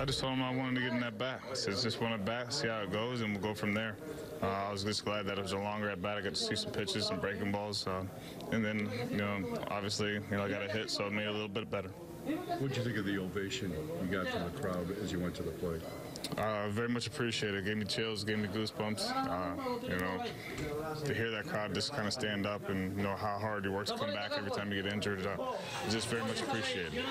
I just told him I wanted to get in that bat. I said, just want to bat, see how it goes, and we'll go from there. Uh, I was just glad that it was a longer at bat. I got to see some pitches, some breaking balls, uh, and then you know, obviously, you know, I got a hit, so it made it a little bit better. What did you think of the ovation you got from the crowd as you went to the plate? Uh, very much appreciated. Gave me chills, gave me goosebumps. Uh, you know, to hear that crowd just kind of stand up and know how hard you work to come back every time you get injured. Uh, just very much appreciated.